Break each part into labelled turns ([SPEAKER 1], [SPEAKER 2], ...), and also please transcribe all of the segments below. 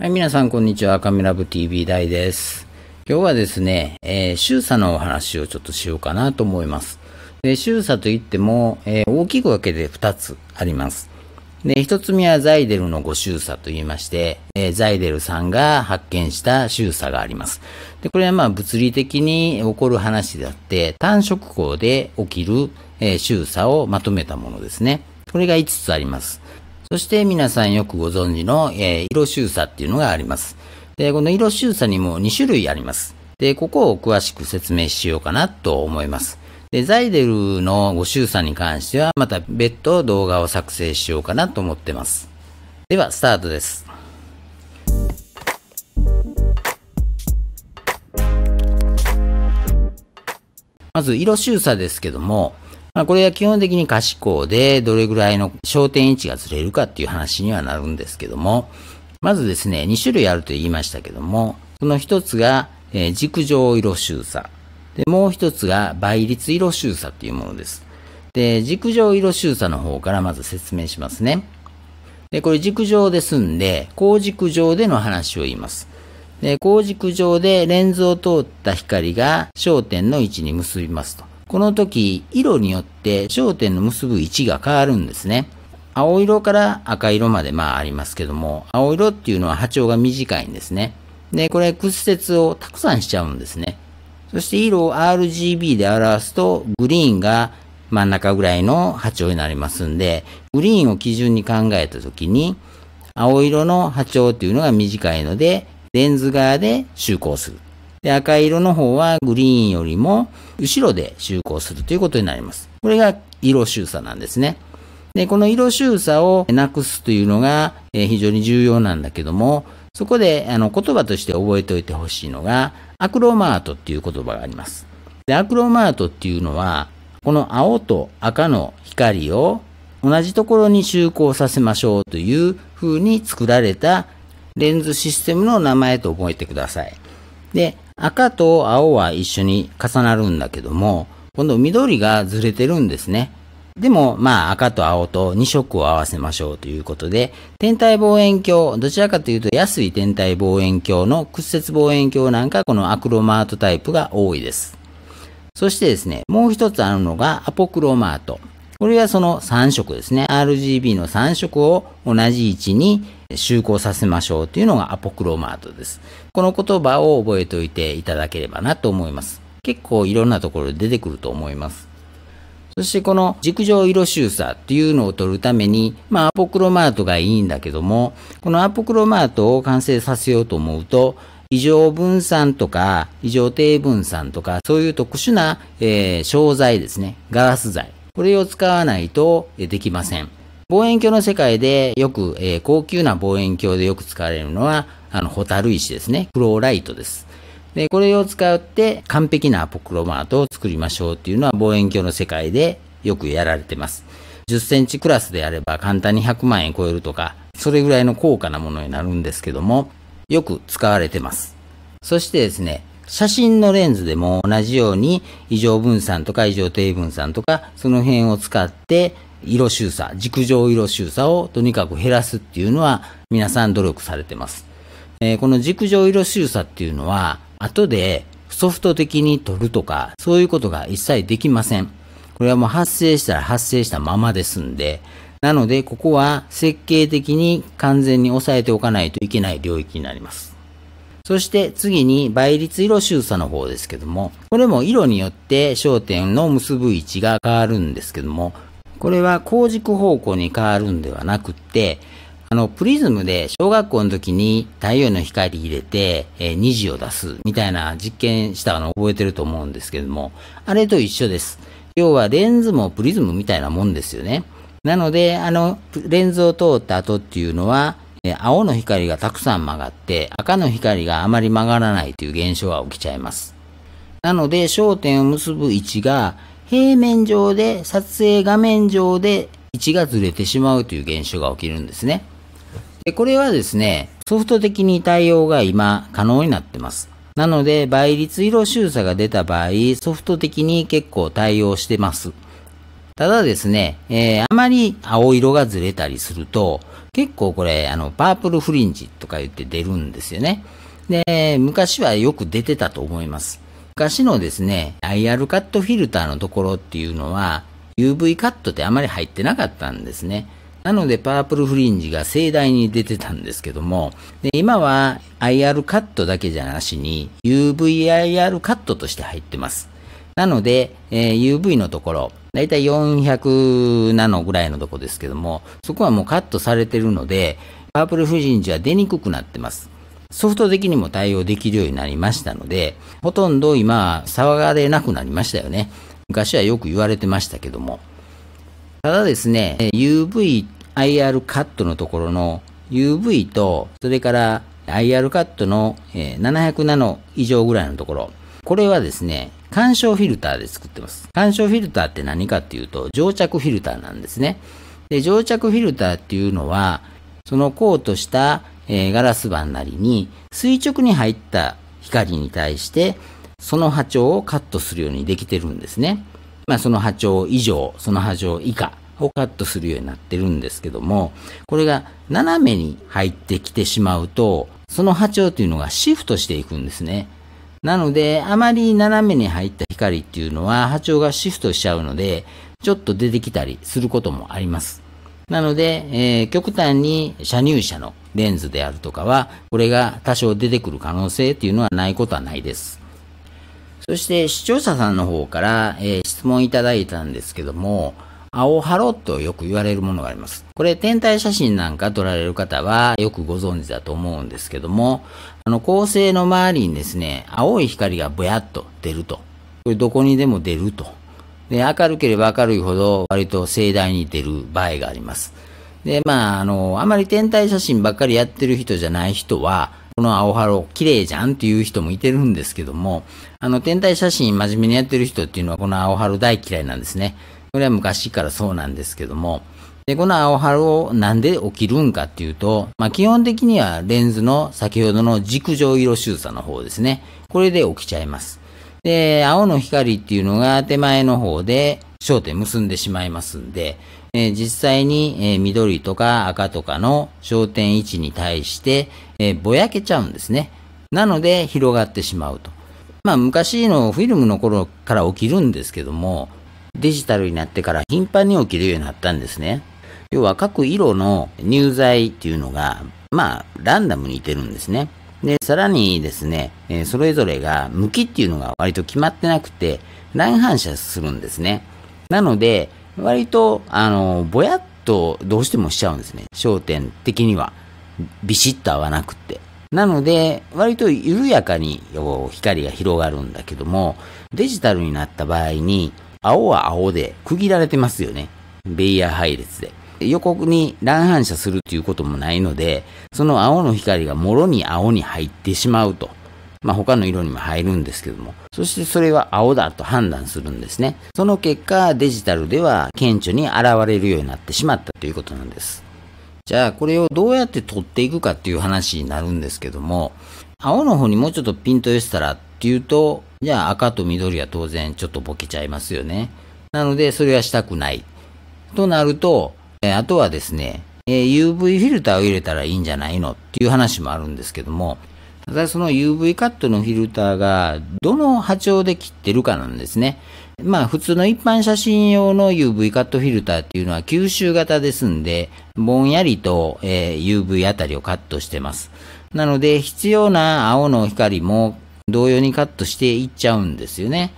[SPEAKER 1] はい、皆さん、こんにちは。カメラ部 TV 大です。今日はですね、えー、周差のお話をちょっとしようかなと思います。で、周差といっても、えー大きく分けて2つあります。で、1つ目はザイデルの5周差と言いまして、えーザイデルさんが発見した周差があります。で、これはまあ物理的に起こる話であって、単色光で起きる、えーをまとめたものですね。これが5つあります。そして皆さんよくご存知の、えー色周差っていうのがあります。で、この色周差にも2種類あります。で、ここを詳しく説明しようかなと思います。で、ザイデルの5周差に関しては、また別途動画を作成しようかなと思ってます。では、スタートです。まず、色周差ですけども、まあ、これは基本的に可視光でどれぐらいの焦点位置がずれるかっていう話にはなるんですけども、まずですね、2種類あると言いましたけども、その一つが、えー軸上色周差。で、もう一つが倍率色周差っていうものです。で、軸上色周差の方からまず説明しますね。で、これ軸上ですんで、光軸上での話を言います。で、光軸上でレンズを通った光が焦点の位置に結びますと。この時、色によって焦点の結ぶ位置が変わるんですね。青色から赤色までまあありますけども、青色っていうのは波長が短いんですね。で、これ屈折をたくさんしちゃうんですね。そして色を RGB で表すと、グリーンが真ん中ぐらいの波長になりますんで、グリーンを基準に考えたときに、青色の波長っていうのが短いので、レンズ側で就光する。で、赤色の方はグリーンよりも後ろで就光するということになります。これが色周差なんですね。で、この色周差をなくすというのが、非常に重要なんだけども、そこであの言葉として覚えておいてほしいのが、アクロマートっていう言葉があります。で、アクロマートっていうのは、この青と赤の光を同じところに就光させましょうという風に作られたレンズシステムの名前と覚えてください。で、赤と青は一緒に重なるんだけども、今度緑がずれてるんですね。でも、まあ赤と青と2色を合わせましょうということで、天体望遠鏡、どちらかというと安い天体望遠鏡の屈折望遠鏡なんかこのアクロマートタイプが多いです。そしてですね、もう一つあるのがアポクロマート。これはその3色ですね。RGB の3色を同じ位置に就光させましょうというのがアポクロマートです。この言葉を覚えておいていただければなと思います。結構いろんなところで出てくると思います。そしてこの軸上色周差っていうのを取るために、まあアポクロマートがいいんだけども、このアポクロマートを完成させようと思うと、異常分散とか、異常低分散とか、そういう特殊な、えー商材ですね。ガラス材。これを使わないとできません。望遠鏡の世界でよく、えー高級な望遠鏡でよく使われるのは、あの、ホタル石ですね。フローライトです。で、これを使って完璧なアポクロマートを作りましょうっていうのは望遠鏡の世界でよくやられてます。10センチクラスであれば簡単に100万円超えるとか、それぐらいの高価なものになるんですけども、よく使われてます。そしてですね、写真のレンズでも同じように異常分散とか異常低分散とか、その辺を使って色周差、軸上色周差をとにかく減らすっていうのは皆さん努力されてます。えーこの軸上色周差っていうのは、後でソフト的に取るとか、そういうことが一切できません。これはもう発生したら発生したままですんで、なので、ここは設計的に完全に抑えておかないといけない領域になります。そして次に倍率色周差の方ですけども、これも色によって焦点の結ぶ位置が変わるんですけども、これは光軸方向に変わるんではなくって、あの、プリズムで小学校の時に太陽の光入れて、えー虹を出すみたいな実験したのを覚えてると思うんですけども、あれと一緒です。要はレンズもプリズムみたいなもんですよね。なので、あの、レンズを通った後っていうのは、青の光がたくさん曲がって、赤の光があまり曲がらないという現象が起きちゃいます。なので、焦点を結ぶ位置が平面上で、撮影画面上で位置がずれてしまうという現象が起きるんですね。でこれはですね、ソフト的に対応が今可能になってます。なので、倍率色周差が出た場合、ソフト的に結構対応してます。ただですね、えーあまり青色がずれたりすると、結構これ、あの、パープルフリンジとか言って出るんですよね。で、昔はよく出てたと思います。昔のですね、IR カットフィルターのところっていうのは、UV カットってあまり入ってなかったんですね。なので、パープルフリンジが盛大に出てたんですけども、で今は IR カットだけじゃなしに、UVIR カットとして入ってます。なので、えー、UV のところ、だいたい400ナノぐらいのとこですけども、そこはもうカットされてるので、パープルフリンジは出にくくなってます。ソフト的にも対応できるようになりましたので、ほとんど今、騒がれなくなりましたよね。昔はよく言われてましたけども。ただですね、UV、IR カットのところの UV と、それから IR カットの700ナノ以上ぐらいのところ、これはですね、干渉フィルターで作ってます。干渉フィルターって何かっていうと、蒸着フィルターなんですね。で、蒸着フィルターっていうのは、そのコートした、えー、ガラス板なりに垂直に入った光に対して、その波長をカットするようにできてるんですね。まあ、その波長以上、その波長以下をカットするようになってるんですけども、これが斜めに入ってきてしまうと、その波長というのがシフトしていくんですね。なので、あまり斜めに入った光っていうのは波長がシフトしちゃうので、ちょっと出てきたりすることもあります。なので、えー、極端に射入者のレンズであるとかは、これが多少出てくる可能性っていうのはないことはないです。そして視聴者さんの方から、えー、質問いただいたんですけども、青ハロとよく言われるものがあります。これ天体写真なんか撮られる方はよくご存知だと思うんですけども、あの恒星の周りにですね、青い光がぼやっと出ると。これどこにでも出ると。で、明るければ明るいほど割と盛大に出る場合があります。で、まあ、あの、あまり天体写真ばっかりやってる人じゃない人は、この青ハロ綺麗じゃんっていう人もいてるんですけども、あの、天体写真真面目にやってる人っていうのはこの青ハロ大嫌いなんですね。これは昔からそうなんですけども、で、この青ハロなんで起きるんかっていうと、まあ、基本的にはレンズの先ほどの軸上色周差の方ですね。これで起きちゃいます。で、青の光っていうのが手前の方で焦点結んでしまいますんで、えー、実際に、えー、緑とか赤とかの焦点位置に対して、えー、ぼやけちゃうんですね。なので広がってしまうと。まあ昔のフィルムの頃から起きるんですけども、デジタルになってから頻繁に起きるようになったんですね。要は各色の入剤っていうのが、まあ、ランダムにいてるんですね。で、さらにですね、え、それぞれが向きっていうのが割と決まってなくて、乱反射するんですね。なので、割と、あの、ぼやっとどうしてもしちゃうんですね。焦点的には。ビシッと合わなくて。なので、割と緩やかに光が広がるんだけども、デジタルになった場合に、青は青で区切られてますよね。ベイヤー配列で。横に乱反射するっていうこともないので、その青の光がもろに青に入ってしまうと。まあ、他の色にも入るんですけども、そしてそれは青だと判断するんですね。その結果、デジタルでは顕著に現れるようになってしまったということなんです。じゃあ、これをどうやって取っていくかっていう話になるんですけども、青の方にもうちょっとピント寄せたらっていうと、じゃあ赤と緑は当然ちょっとボケちゃいますよね。なので、それはしたくない。となると、えあとはですね、え UV フィルターを入れたらいいんじゃないのっていう話もあるんですけども、ただその UV カットのフィルターがどの波長で切ってるかなんですね。まあ普通の一般写真用の UV カットフィルターっていうのは吸収型ですんで、ぼんやりと、え UV あたりをカットしてます。なので必要な青の光も同様にカットしていっちゃうんですよね。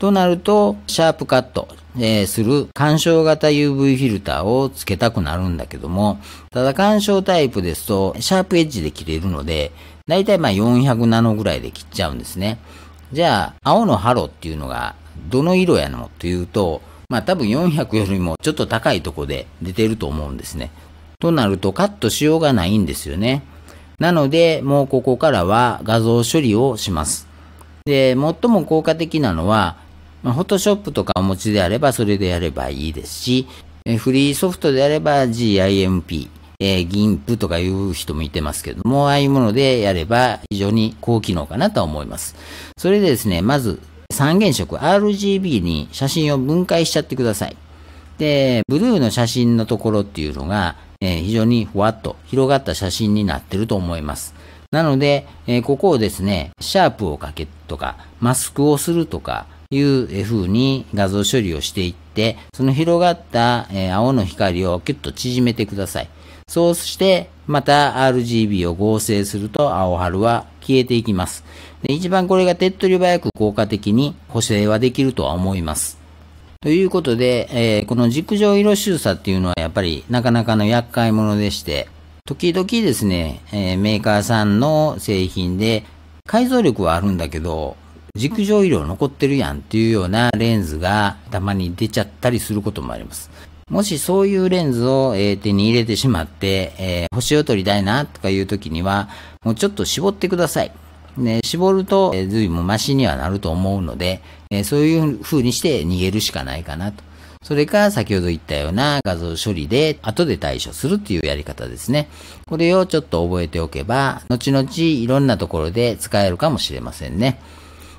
[SPEAKER 1] となると、シャープカット、えー、する干渉型 UV フィルターをつけたくなるんだけども、ただ干渉タイプですと、シャープエッジで切れるので、だいたいまあ400ナノぐらいで切っちゃうんですね。じゃあ、青のハロっていうのが、どの色やのっていうと、まあ多分400よりもちょっと高いとこで出てると思うんですね。となるとカットしようがないんですよね。なので、もうここからは画像処理をします。で、最も効果的なのは、まあ、フォトショップとかお持ちであればそれでやればいいですし、えフリーソフトであれば GIMP、えー、GIMP とかいう人もいてますけども、ああいうものでやれば非常に高機能かなと思います。それでですね、まず三原色 RGB に写真を分解しちゃってください。で、ブルーの写真のところっていうのがえー、非常にふわっと広がった写真になってると思います。なので、えー、ここをですね、シャープをかけとか、マスクをするとかいう風に画像処理をしていって、その広がった、青の光をキュッと縮めてください。そうして、また RGB を合成すると青春は消えていきます。で一番これが手っ取り早く効果的に補正はできるとは思います。ということで、えー、この軸上色収差っていうのはやっぱりなかなかの厄介者でして、時々ですね、えー、メーカーさんの製品で改造力はあるんだけど、軸上色残ってるやんっていうようなレンズがたまに出ちゃったりすることもあります。もしそういうレンズを、えー、手に入れてしまって、えー、星を撮りたいなとかいう時には、もうちょっと絞ってください。ね、絞ると、えー、随分マシにはなると思うので、えー、そういう風にして逃げるしかないかなと。それか、先ほど言ったような画像処理で後で対処するっていうやり方ですね。これをちょっと覚えておけば、後々いろんなところで使えるかもしれませんね。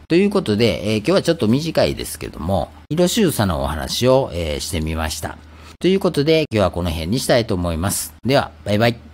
[SPEAKER 1] ということで、えー、今日はちょっと短いですけども、色収差のお話を、えー、してみました。ということで、今日はこの辺にしたいと思います。では、バイバイ。